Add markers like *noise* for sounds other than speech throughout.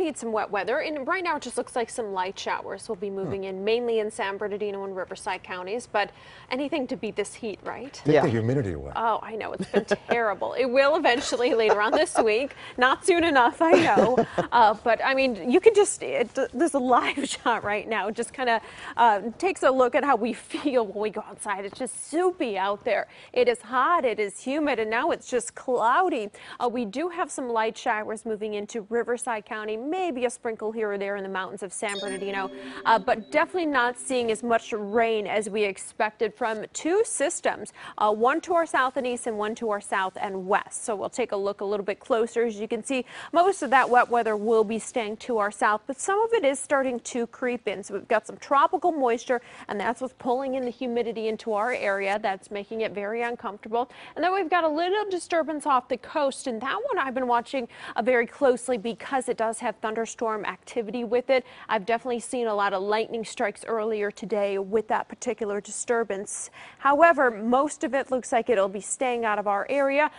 need some wet weather. And right now it just looks like some light showers will be moving in mainly in San Bernardino and Riverside counties. But anything to beat this heat, right? Take Yeah. the humidity away. Oh, I know. It's been terrible. It will eventually later on this week. Not soon enough, I know. *laughs* Uh, but I mean, you can just, it, there's a live *laughs* shot right now. Just kind of uh, takes a look at how we feel when we go outside. It's just soupy out there. It is hot, it is humid, and now it's just cloudy. Uh, we do have some light showers moving into Riverside County, maybe a sprinkle here or there in the mountains of San Bernardino, uh, but definitely not seeing as much rain as we expected from two systems, uh, one to our south and east and one to our south and west. So we'll take a look a little bit closer. As you can see, most of that wet weather will be staying to our south, but some of it is starting to creep in. So we've got some tropical moisture, and that's what's pulling in the humidity into our area. That's making it very uncomfortable. And then we've got a little disturbance off the coast, and that one I've been watching uh, very closely because it does have thunderstorm activity with it. I've definitely seen a lot of lightning strikes earlier today with that particular disturbance. However, most of it looks like it'll be staying out of our area.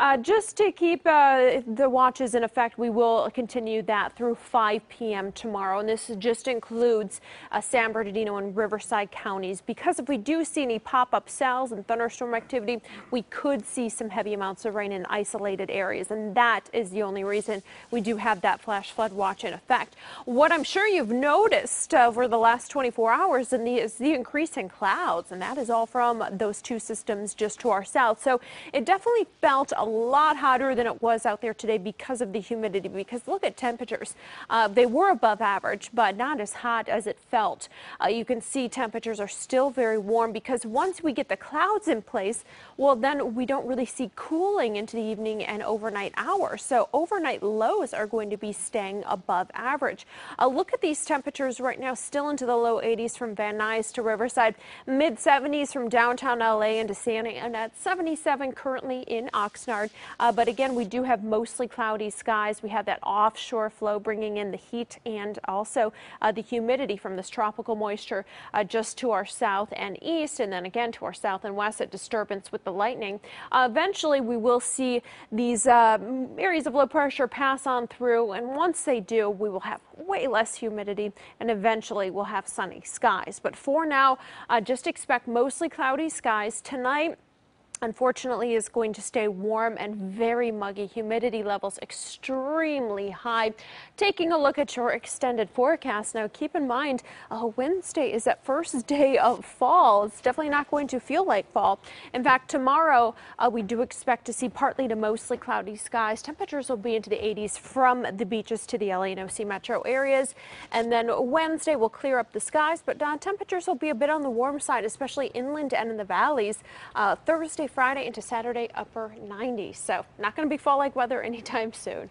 Uh, just to keep uh, the watches in effect, we will continue that through 5 p.m. tomorrow. And this just includes uh, San Bernardino and Riverside counties. Because if we do see any pop up cells and thunderstorm activity, we could see some heavy amounts of rain in isolated areas. And that is the only reason we do have that flash flood watch in effect. What I'm sure you've noticed over the last 24 hours the, is the increase in clouds. And that is all from those two systems just to our south. So it definitely felt a lot hotter than it was out there today because of the humidity. Because look at temperatures. Uh, they were above average, but not as hot as it felt. Uh, you can see temperatures are still very warm because once we get the clouds in place, well, then we don't really see cooling into the evening and overnight hours. So overnight lows are going to be staying above average. Uh, look at these temperatures right now, still into the low 80s from Van Nuys to Riverside, mid 70s from downtown LA into Santa, Ana, at 77 currently in Oxnard. Uh, but again, we do have mostly cloudy skies. We have that offshore flow bringing in the heat and also uh, the humidity from this tropical moisture uh, just to our south and east, and then again to our south and west at disturbance with the lightning. Uh, eventually, we will see these uh, areas of low pressure pass on through, and once they do, we will have way less humidity, and eventually we'll have sunny skies. But for now, uh, just expect mostly cloudy skies tonight unfortunately is going to stay warm and very muggy. Humidity levels extremely high. Taking a look at your extended forecast now, keep in mind uh, Wednesday is that first day of fall. It's definitely not going to feel like fall. In fact, tomorrow uh, we do expect to see partly to mostly cloudy skies. Temperatures will be into the 80s from the beaches to the LA and OC metro areas. And then Wednesday will clear up the skies, but uh, temperatures will be a bit on the warm side, especially inland and in the valleys. Uh, Thursday, Friday into Saturday, upper 90s. So not going to be fall like weather anytime soon.